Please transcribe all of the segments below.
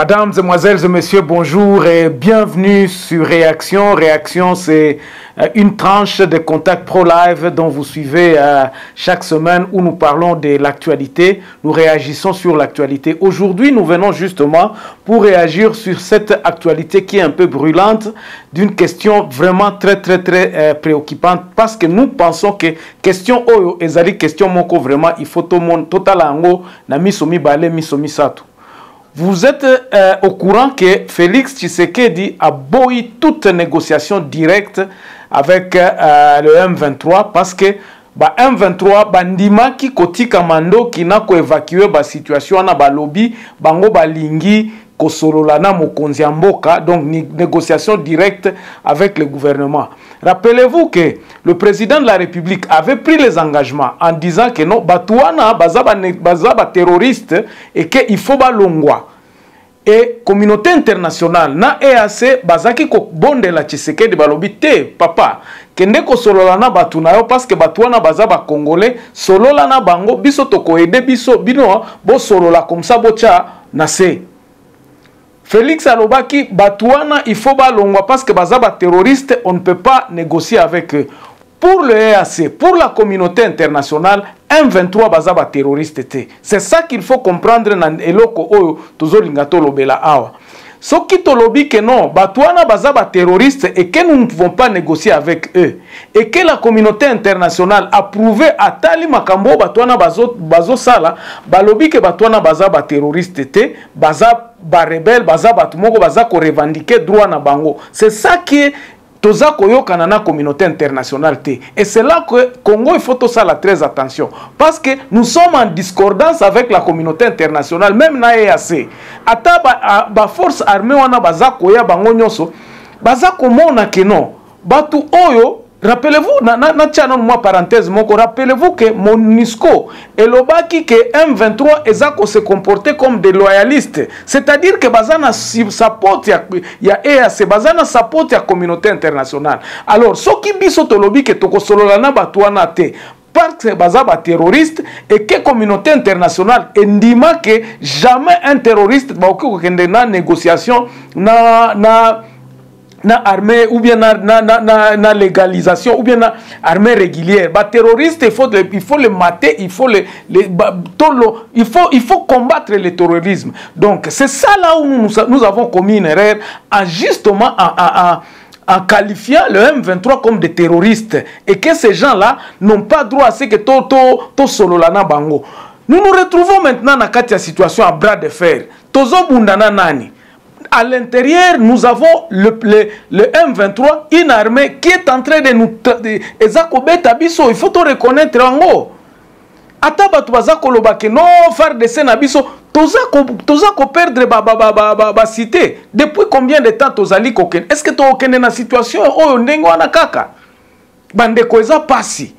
Mesdames, Mesdemoiselles et Messieurs, bonjour et bienvenue sur Réaction. Réaction, c'est euh, une tranche de Contact Pro Live dont vous suivez euh, chaque semaine où nous parlons de l'actualité. Nous réagissons sur l'actualité. Aujourd'hui, nous venons justement pour réagir sur cette actualité qui est un peu brûlante, d'une question vraiment très, très, très euh, préoccupante parce que nous pensons que question Oyo, Ezali, question Moko, vraiment, il faut tout le monde, tout la na misomi balé, misomi sato. Vous êtes euh, au courant que Félix Tshisekedi a boui toute négociation directe avec euh, le M23 parce que Ba M23 bandimaki kotika mandoki na ko evacuer ba situations wana balobi bango balingi kosolola na mokonzi ya mboka donc negociation directe avec le gouvernement. Rappelez-vous que le président de la République avait pris les engagements en disant que non bato wana baza ba terroristes et que il faut balongwa. Et communauté internationale na EAC bazaki ko bondela Tshisekedi balobi te papa kende ko solola na batu na yo parce que batu wana baza ba congolais solola na bango biso toko aider biso bino bo solola comme ça botia na se Felix alobaki batu wana il faut balongwa parce que baza ba terroristes on ne peut pas négocier avec eux Pour le EAC, pour la communauté internationale, M23 baza ba terroristes te. C'est ça qu'il faut comprendre na eloko oyo tozolinga tolobela awa. soki tolobi ke non bato wana baza baterroriste et que nous ne pouvons pas négocier avec eux et que la communauté internationale approuve atali makambo oyo bato wana bazosala balobi ke bato wana baza baterroriste te baza barebele baza bato moko baza korevendike droit na bango c'est ça qui est toza koyokana na communauté internationale te et c'est là que Congo il faut tosala très attention parce que nous sommes en discordance avec la communauté internationale même na EAC ata ba, ba force armée wana baza koya bango nyonso baza komona que non bato oyo rappelez-vous na, na, na tia nano mwa parenthèse moko rappelez-vous que monusco elobaki ke M23 eza ko se comporter comme des loyalistes c'est-à-dire que baza na support ya, ya EAC baza na support ya communauté internationale alors soki biso tolobi ke tokosolola na bato wana te parce que baza ba terroriste et que communauté internationale endima que jamais un terroriste bakoki kokende na négociation na, na dans armée ou bien na, na, légalisation ou bien na armée régulière bah terroriste il faut il faut le mater il faut le, il faut il faut combattre le terrorisme donc c'est ça là où nous, nous avons commis une erreur en justement en, en, qualifiant le M23 comme des terroristes et que ces gens-là n'ont pas droit à ce que Toto to, Sololana Bango. Nous nous retrouvons maintenant dans la situation à bras de fer. Tozo Bundana Nani à l'intérieur, nous avons le, le, le, M23, une armée qui est en train de nous... Ezako beta biso, il faut reconnaître yango. Ata bato baza koloba ke no FARDC na biso toza ko toza ko perdre ba ba ba ba, ba, ba cité depuis combien de temps tozali kokende est-ce que tokende na situation oyo ndenge wana kaka bandeko eza pasi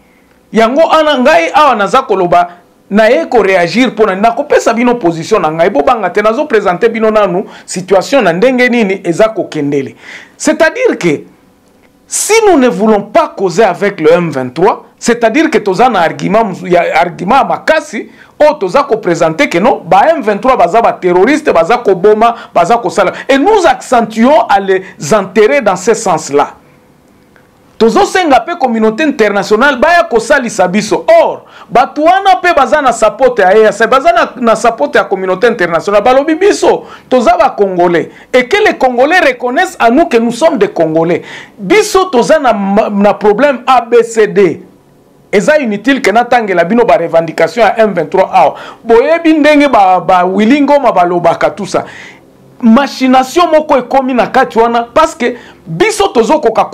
yango ana ngai awa naza koloba naye ko reagir pona nakopesa bino position na ngai bobanga te nazo presente bino nanu situation na ndenge nini eza kokendele c'est-à-dire que si nous ne voulons pas causer avec le m23 c'est-à-dire que toza na argument ya argument ya makasi oyo toza kopresente ke non ba m23 baza baterroriste baza koboma baza kosala et nous accentuons à les enterrer dans ce sens là Tozosenga mpe communaute internationale baya kosalisa biso. Or, bato wana mpe baza na sapote ya EAC, baza na, na sapote ya communaute internationale. Balobi biso toza ba Congolais et que les Congolais reconnaissent à nous que nous sommes des Congolais. Biso toza na, na problème ABCD. eza inutile ke natangela bino ba revendication ya M23 awa boyebi ndenge ba, ba Willy Ngoma balobaka tout ça machination moko ekomi na kati wana parce que biso tozokoka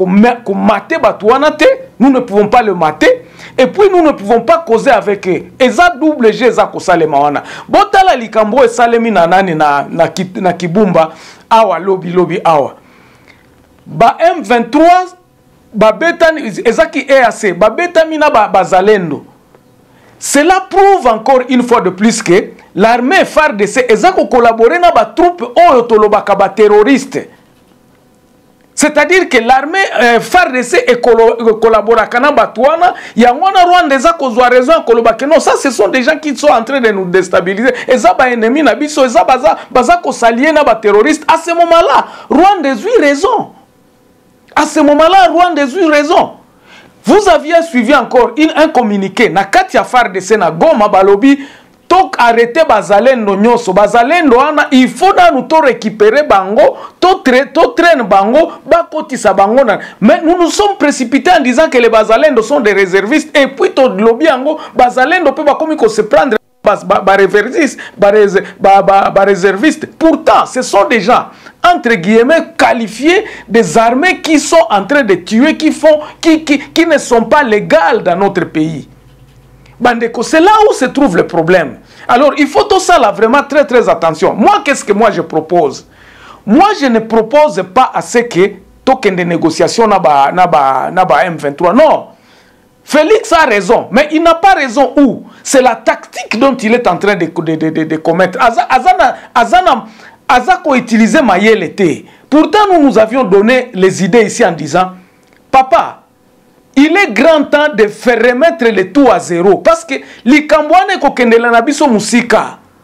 komate bato wana te nous ne pouvons pas le mater et puis nous ne pouvons pas causer avec eux eza double jeu eza kosalema wana botala likambo oyo esalemi na nani na, na, na kibumba awa lobilobi awa ba M23 babetani eza ki EAC babetami na ba, bazalendo cela prouve encore une fois de plus que l'armée FARDC eza ko collaborer na ba troupes oyo tolobaka ba terroristes c'est-à-dire que l'armée euh, FARDC ecollaboraka na bato wana yango wana rwanda eza kozwa raison ya koloba ke non ça ce sont des gens qui sont en train de nous déstabiliser eza baennemi na biso eza baza, baza kosalie na baterroriste à ce moment là rwanda ezwi raison à ce moment là rwanda ezwi raison vous aviez suivi encore une, un communiqué na kati ya fardc na goma balobi tok arrete bazalendo nyonso bazalendo wana il faut nanu to récupérer bango to, tra to traine bango bakotisa bango na mais nous nous sommes précipités en disant que les bazalendo sont des réservistes et puis tolobi yango bazalendo mpe bakomi ko se prendre baréserviste ba, ba, ba, ba, pourtant ce sont des gens entre guillemets qualifiés des armées qui sont en train de tuer qui font qui, qui, qui ne sont pas légales dans notre pays bandeko c'est là où se trouve le problème Alors, il faut tout ça là, vraiment très très attention. Moi, qu'est-ce que moi je propose Moi, je ne propose pas à ce que token de négociation n'a pas M23. Non Félix a raison, mais il n'a pas raison où C'est la tactique dont il est en train de, de, de, de commettre. Azana, Azako Pourtant, nous nous avions donné les idées ici en disant, papa, il est grand temps de faire remettre le tout à zéro parce que likambo wana ekokendela na biso mosika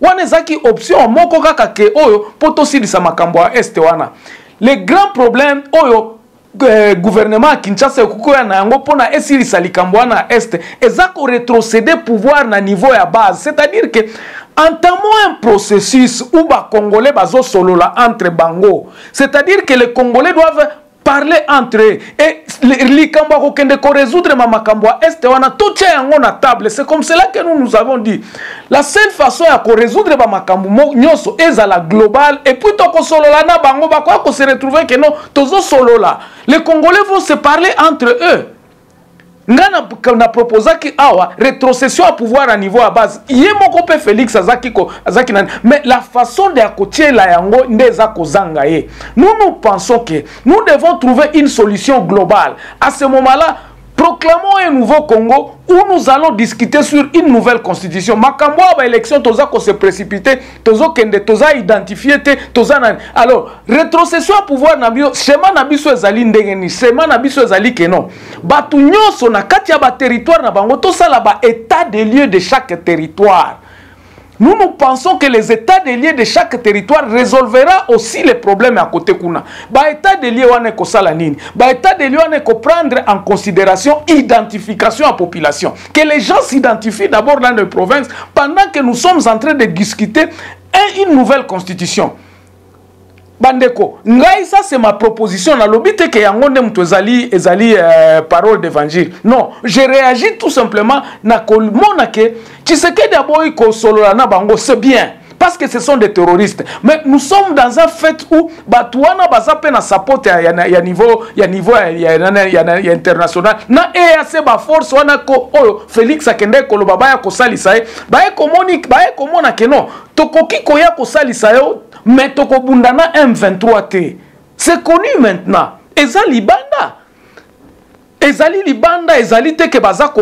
wana ezaki option moko kaka ke oyo mpo tosilisa makambo ya este wana le grand problème oyo euh, gouvernement ya kinshasa ekoki koya na yango mpona esilisa likambo wana ya este eza koretrocede pouvoir na niveau ya base c'est-à-dire ke entamo un processus où bacongolais bazosolola entre bango c'est-à-dire ke le congolais doivent parler entre eux et likambo ya kokende koresoudre ma makambo ya este wana totya yango na table c'est comme cela que nous nous avons dit la seule façon ya koresoudre bamakambo nyonso ezala global epuis tokosolola na bango bakoya kose retrouve ke non tozosolola les congolais vont se parler entre eux nga na, na proposaki awa retrocession ya pouvoir na niveau ya base ye moko mpe félix azaki, ko, azaki nani mais la façon de ya kotiela yango nde eza kozanga ye nous nous pensons que nous devons trouver une solution globale à ce moment là proclamons un nouveau congo où nous allons discuter sur une nouvelle constitution makambo ya baélection toza kose précipiter tozokende toza identifie te toza na alors retrocession ya pouvoir na biso schéma na biso ezali ndenge nini schéma na biso ezali keno bato nyonso na kati ya baterritoire na bango tosala ba état de lieu de chaque territoire Nous, nous pensons que les états des lieux de chaque territoire résolvera aussi les problèmes à côté Kuna. Bah, état des lieux, on est ça la ligne. Bah, état des lieux, on est prendre en considération identification à population. que les gens s'identifient d'abord dans les provinces pendant que nous sommes en train de discuter une nouvelle constitution bandeko ngai ça c'est ma proposition nalobi te ke yango nde moto ezali ezali euh, parole d'évangile non je réagis tout simplement na komona ke tshisekedi aboyi kosolola na bango c'est bien parce que ce sont des terroristes mais nous sommes dans un fait où bato wana baza mpe na support ya, ya, ya niveau ya niveau ya, ya, ya, ya, ya international na eac baforce wana ko, oyo félix akendeki koloba baya kosalisa ye baye komoni baye komona ke non tokoki koya kosalisa yo mais tokobunda na m23 te c'est connu maintenant eza libanda ezali libanda ezali te ke baza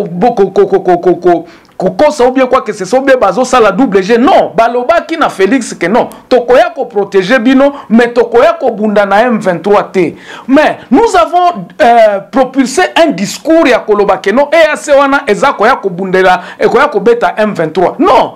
kokosa ou bien quoi que ce soit bien bazosala double g non balobaki na félix ke non tokoya koprotege bino mais tokoya kobunda na m23 te mais nous avons euh, propulsé un discours ya koloba ke non eac wana eza koya kobundela ekoya kobeta m23 non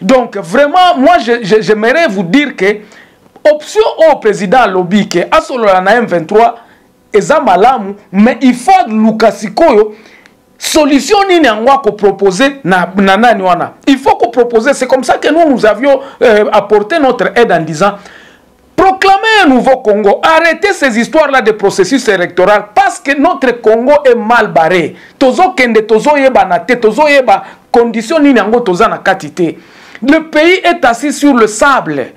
donc vraiment moi j'aimerais vous dire que option oyo président alobi ke asolola na m23 eza malamu mais il faut luka sikoyo solution nini yango akopropose na, na nani wana il faut kopropose c'est comme ça que nous nous avions euh, apporté notre aide en disant Proclamer un nouveau Congo, arrêter ces histoires-là de processus électoral parce que notre Congo est mal barré. Tozo kende, tozo yeba na te, tozo yeba condition nini yango toza na kati te. Le pays est assis sur le sable.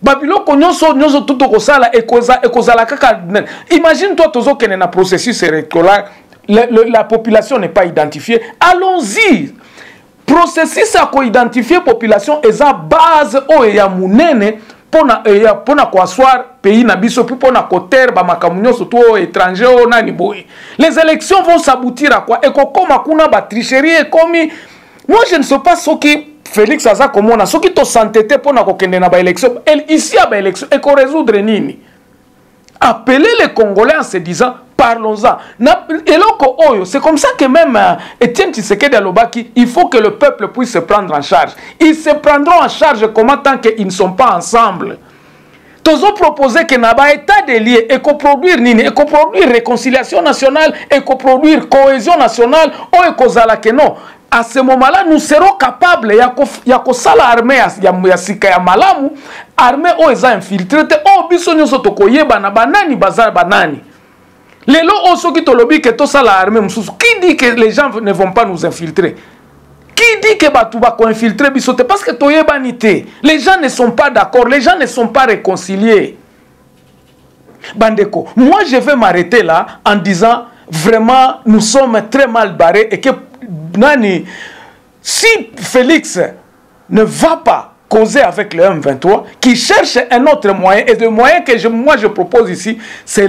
Babiloko nyonso nyonso tuto kosala ekoza ekozala kaka imagine toi tozo kende na processus électoral la, la, la population n'est pas identifiée allons-y Processus ya ko identifier population eza base oyo ya munene pona eya eh, pona ko asseoir pays na biso puis pona ko terre ba makambo nyonso to oh, étranger o oh, nani boye. Les élections vont s'aboutir à quoi? Ekokoma kuna ba tricherie ekomi Moi je ne sais pas ce qui Félix aza komona soki to santete pona kokende na ba élections. Ici ya ba élections eko résoudre nini? appeler les Congolais en se disant parlons-en. Eloko Oyo, c'est comme ça que même Étienne euh, Tshisekedi Alobaki, il faut que le peuple puisse se prendre en charge. Ils se prendront en charge comment tant qu'ils ne sont pas ensemble. Tozo proposé que naba état des lieux et coproduire nini, et coproduire réconciliation nationale, et coproduire cohésion nationale, ou et kozala que non. à ce moment-là nous serons capables ya ko ya kosala armée ya, ya, ya sika ya malamu armée oyo eza infiltre te oyo biso nyonso tokoyebana banani baza banani lelo oyo soki tolobi ke tosala armée mosusu qui dit que les gens ne vont pas nous infiltrer qui dit que bato bakoinfiltre biso te parce que toyebani te les gens ne sont pas d'accord les gens ne sont pas réconciliés bandeko moi je vais m'arrêter là en disant vraiment nous sommes très mal barrés et que nani, si Félix ne va pas causer avec le M23, qui cherche un autre moyen, et le moyen que je, moi je propose ici, c'est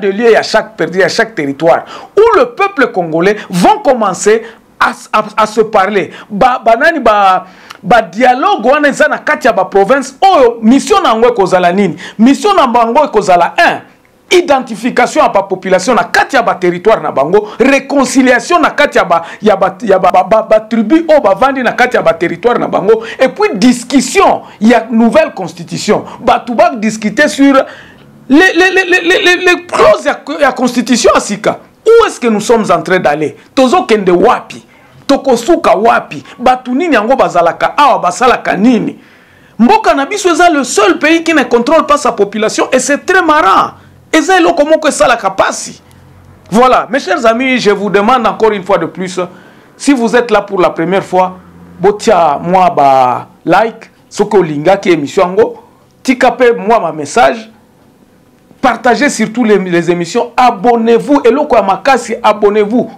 de lieu à chaque perdu à chaque territoire où le peuple congolais vont commencer à, à, à se parler ba, banani ba, ba dialogue wana eza na kati ya ba province oyo mission na yango ekozala nini mission na bango ekozala 1 identification ya bapopulation na kati ya baterritoire na bango réconciliation na kati ya batribu ba, ba, ba, ba, oyo bavandi na kati ya baterritoire na bango et puis discussion ya nouvelle constitution bato badiscute sur les, les, les, les, les, les clause ya, ya constitution ya sika où est ce que nous sommes en train d'aller tozokende wapi tokosuka wapi bato nini yango bazalaka awa basalaka nini mboka na biso eza le seul pays qui ne contrôle pas sa population et c'est très marrant eza eloko moko esalaka mpasi voilà mes chers amis je vous demande encore une fois de plus si vous êtes là pour la première fois botia mwa ba like soki olingaki émission yango tika pe moi ma message partagez surtout les, les émissions abonnez-vous eloko ya makasi abonnez-vous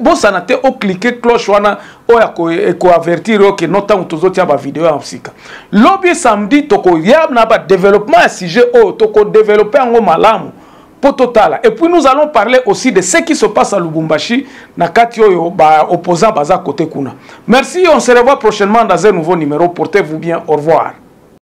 bosana te o cliquer cloche wana oyo ko avertir yo que no tango tozotia ba vidéo ya sika lobi samedi tokoya na ba développement ya sujet oyo toko développer yango malamu po totala et puis nous allons parler aussi de ce qui se passe à Lubumbashi na kati oyo ba opposants baza côté kuna merci on se revoit prochainement dans un nouveau numéro portez-vous bien au revoir